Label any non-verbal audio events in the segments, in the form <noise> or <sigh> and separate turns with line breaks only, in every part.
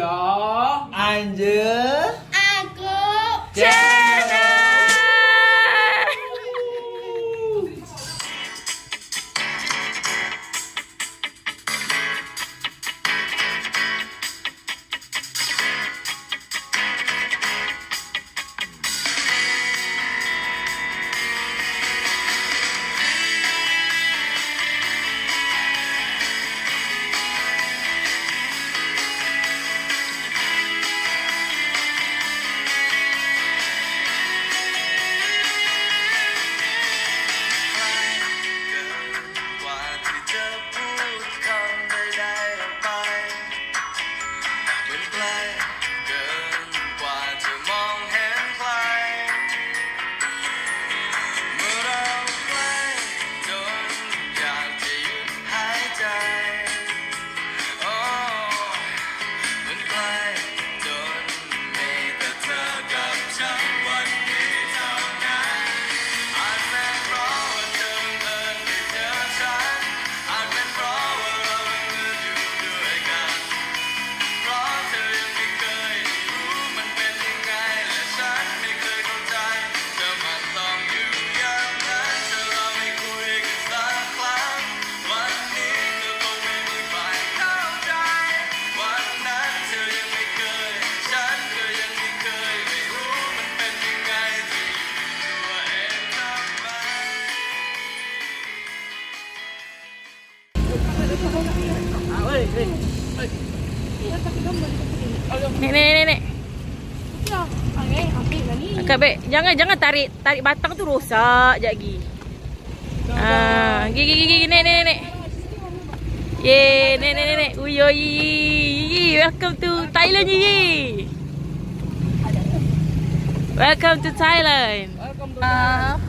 job.
Nek, nek, nek, nek. Akak baik. Jangan jangan tarik tarik batang tu rosak jap lagi. Ah, gigi gigi gigi nek nek nek. Ye, nek nek nek nek. Ui oi. Welcome to Thailand ye. Welcome to Thailand. Ah,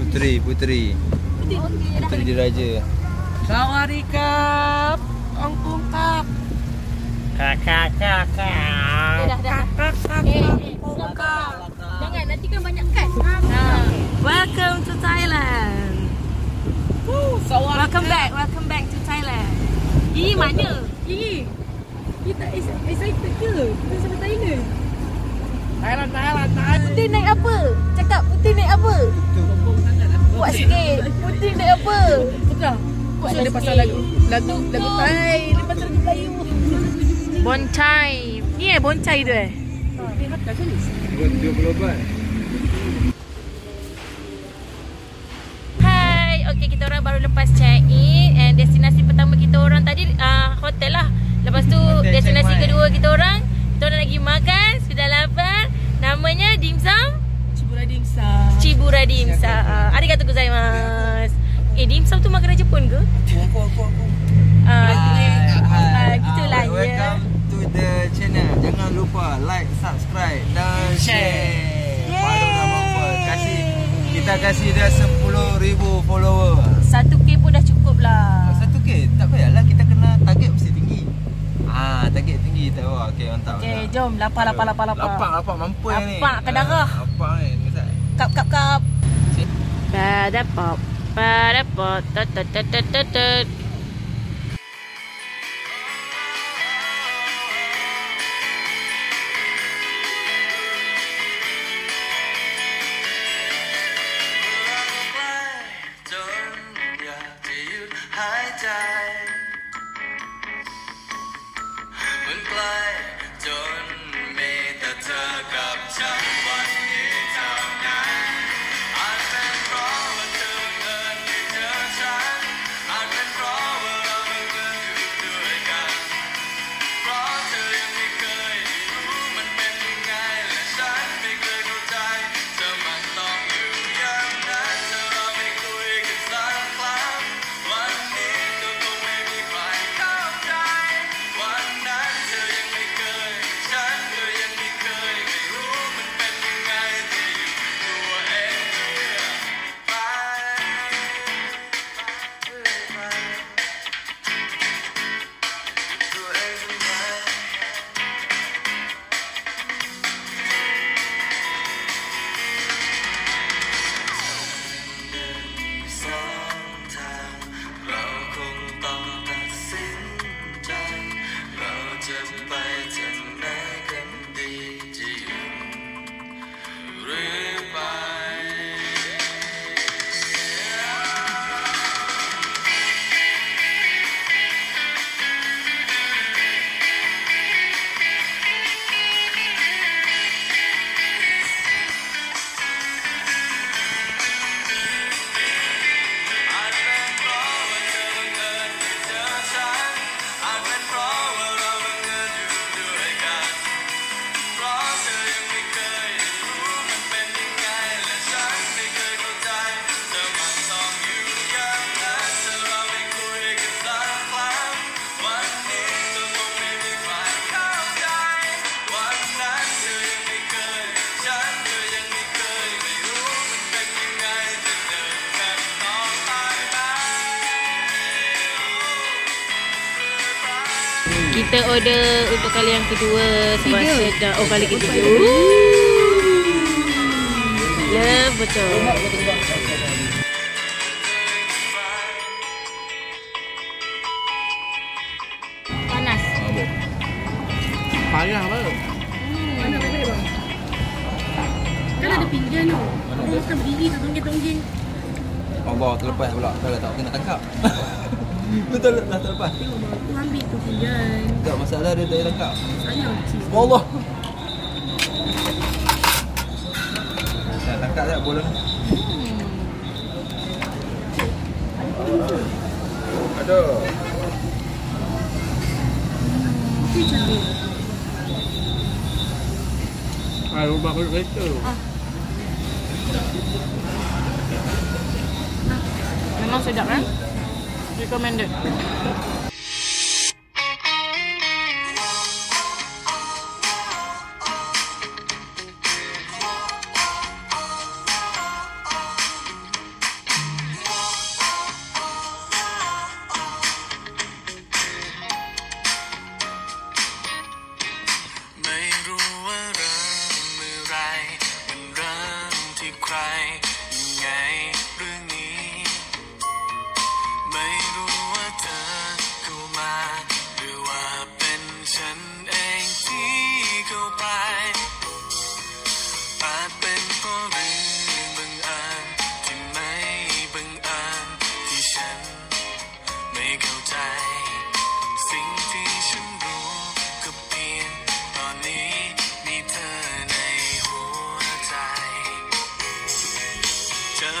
Puteri, puteri. Puteri diraja.
Sawadikap Angkung kap
kakak kakak.
Dah, dah, dah. Eh, eh, sabar. Jangan, nanti kan banyak kat.
Ah, welcome to Thailand. Welcome back, welcome back to Thailand. Gigi mana? Gigi.
You tak excited ke? Kita sampai Thailand.
Thailand, Thailand, Thailand
Putih naik apa? Cakap putih naik apa? Buat sikit. Putih naik apa?
Bukan
Buat
So dia
sikit.
pasal lagu Lagu Lagu Thai Dia pasal lagu Melayu
Boncai. Ni eh boncai tu eh.
Dia nak kat sini
20 baht.
Hai, okay kita orang baru lepas check in and destinasi pertama kita orang tadi uh, hotel lah. Lepas tu
Hotel
destinasi kedua kita orang, kita orang nak pergi makan, sudah lapar. Namanya dimsum
Dimsa
Cibura Dimsum. Uh, arigatou gozaimasu. Eh dimsum tu makanan Jepun ke?
Aku, aku, aku.
Ah, gitulah,
Ah,
ya.
Welcome to the channel. Jangan lupa like, subscribe dan share. Follow dan apa. Kasih kita kasih dia 10,000 follower.
1k pun dah cukup lah.
1k tak payahlah kita kena target mesti tinggi. Ah, target tinggi tak apa. Okey, mantap.
Okay,
mantap.
jom lapar lapar lapar lapar.
Lapar, lapar mampu yang ni.
Lapar ke darah.
Ah, Lapar ni. Ustaz.
Kap kap kap. Pada pop.
Order untuk kali yang kedua sebab
Tiga.
sedap. Oh kali ketiga. Love betul. Panas.
Payah apa?
Mana baik-baik bang? Kan ada pinggan tu. Abang makan berdiri tak tonggeng-tonggeng.
Allah terlepas pula. Kalau tak kena tangkap. <laughs> Betul dah terlepas.
Tengok bang, tu ambil tu pinggan.
Tak masalah dia tak tangkap.
Sayang cheese.
Allah. Dah tangkap tak bola ni? Aduh.
Kuih cabai.
Ah, rumah kulit kereta.
Memang sedap kan? Recommended. "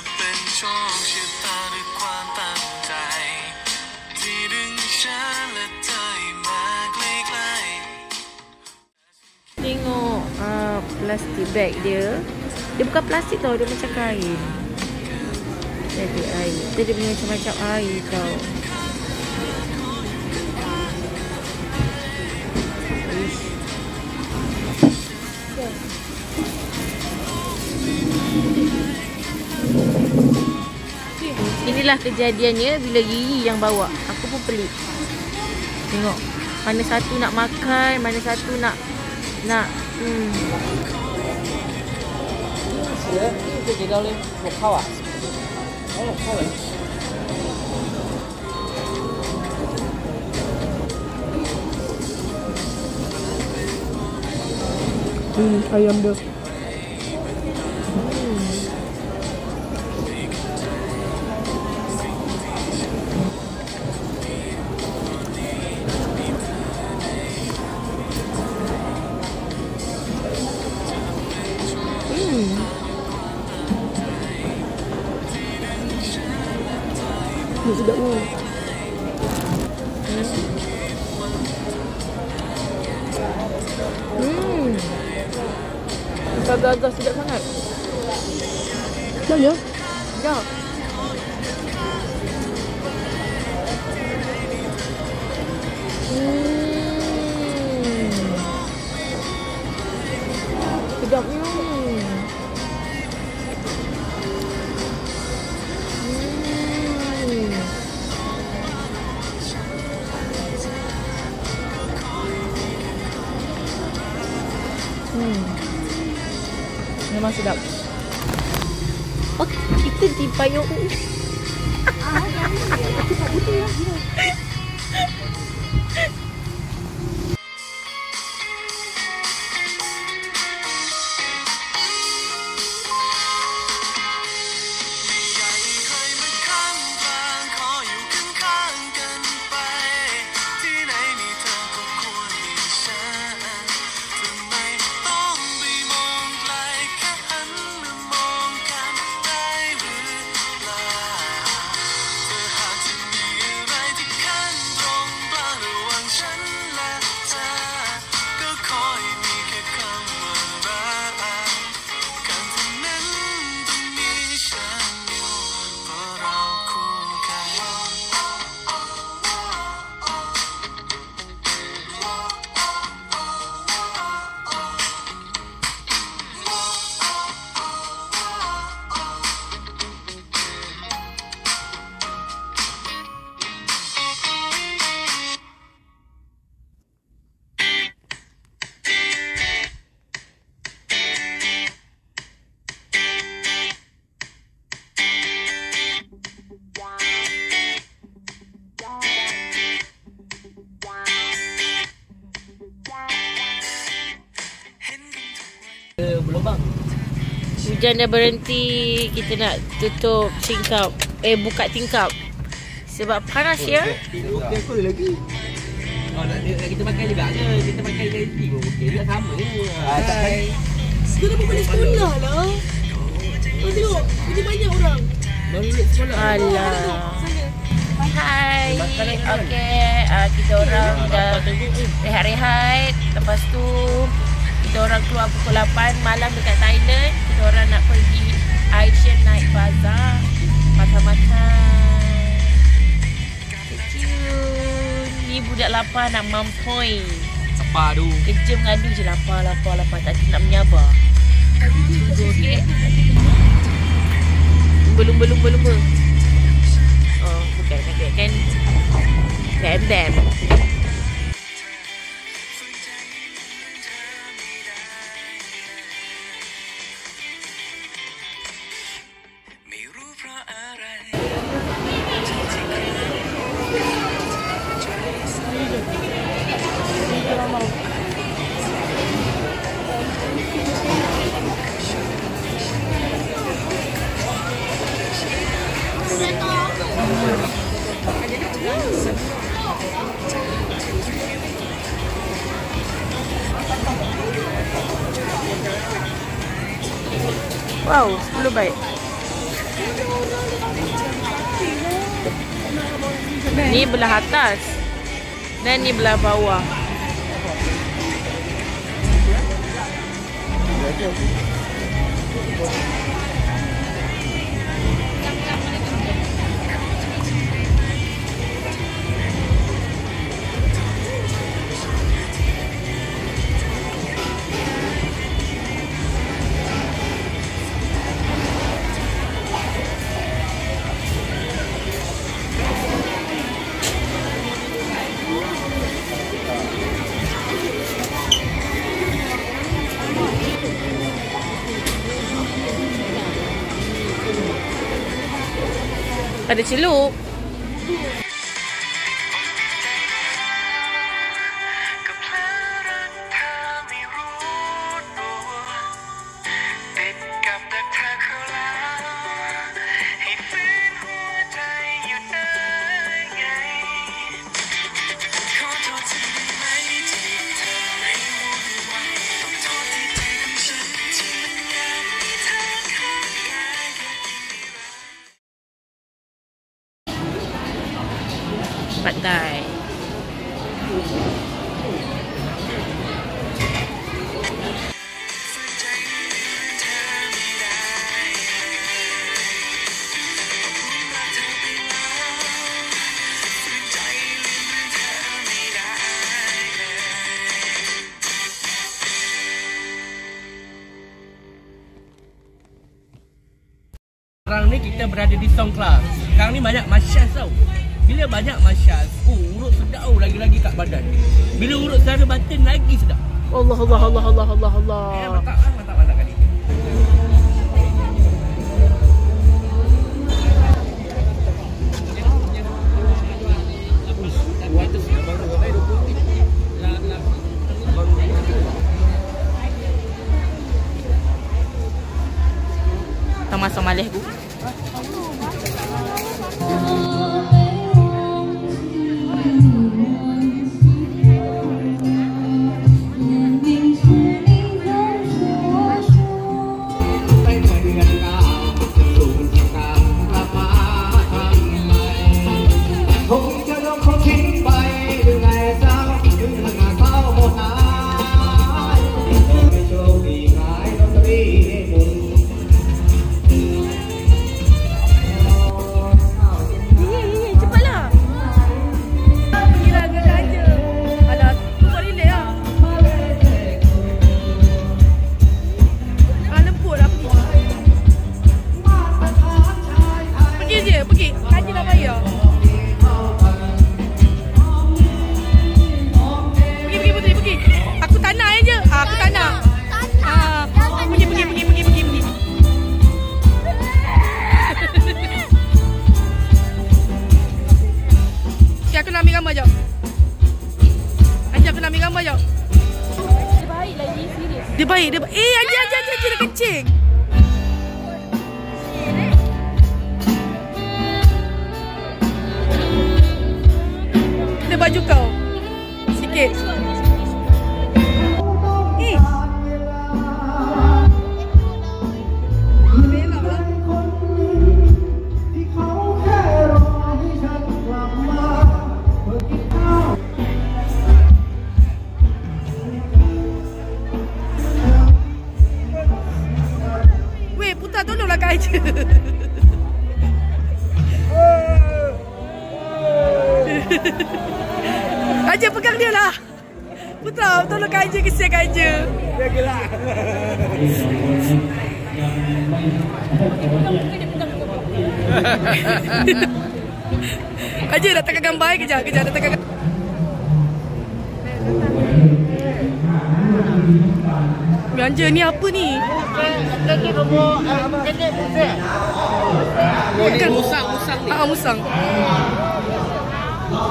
เป็นโชคชะตาหรือความตั้งใจ ที่ดึงฉันและเธอให้มาใกล้ๆ
Tengok uh, plastik bag dia. Dia bukan plastik tau, dia macam kain. Dia ada air. Dia ada punya macam-macam air tau. Inilah kejadiannya bila Yi yang bawa. Aku pun pelik. Tengok. Mana satu nak makan, mana satu nak... Nak... Hmm.
Ini ayam dia. Hmm. Sedap.
Hmm. Agak-agak sedap sangat.
Dah ya?
Ya. Hmm. Sedapnya. Memang sedap. Oh, kita di payung.
Berlubang.
Hujan dah berhenti. Kita nak tutup tingkap. Eh, buka tingkap. Sebab panas ya.
Okey aku lagi.
Oh, nak, nak kita pakai juga ke? Kita pakai ganti pun okey. Juga sama je.
Ah, tak kan?
Kau dah balik sekolah lah. Kau tengok, ini banyak orang.
Baru lulus sekolah.
Alah. Hai. Okey, uh, kita orang dah rehat-rehat. Lepas tu kita orang keluar pukul 8 malam dekat Thailand. Kita orang nak pergi Asian Night Bazaar. Makan-makan. Kecil. Ni budak lapar nak mampoi.
Apa tu?
Kerja mengadu je lapar, lapar, lapar. Tak nak menyabar. Tunggu, okey? Lumba, lumba, lumba, lumba. Oh, bukan. Kan, kan. Bam, bam. Ni belah bawah. Ada celup. Pad Thai.
Sekarang ni kita berada di Songkla. Sekarang ni banyak masyas tau. Bila banyak masyas, oh urut sedap oh lagi-lagi kat badan. Bila urut secara batin lagi sedap.
Allah Allah Allah Allah Allah Allah.
Eh, mantap kan? Mantap, mantap kali.
Tak masuk malih bu.
Baju kau. Sikit. Raja pegang dia lah. Putra, tolong kanja, kesian kanja. Dia gelak. Haji dah tekan gambar eh, kejap kejap dah gambar. Belanja ni apa ni? Ganja robot ganja musang. Oh ni musang
musang ni. Ah musang.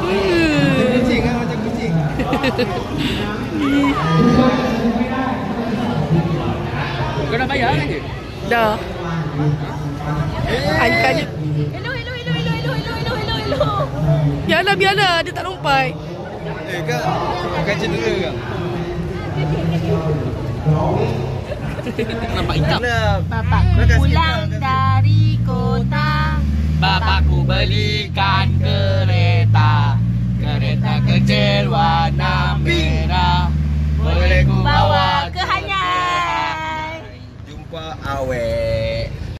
Hmm. Kena bayar lagi.
Dah. Eh. Hey.
Angkanya. Hello, hello, hello, hello, hello, hello, hello, hello.
Biarlah, biarlah. Dia tak lompat.
Eh, hey, Kak. Bukan cedera, Kak.
Nampak hitam.
Bapak
pulang dari kota.
Bapakku belikan kereta. Kereta kecil warna merah Boleh ku
Bawa ke Hanyai.
jumpa awet.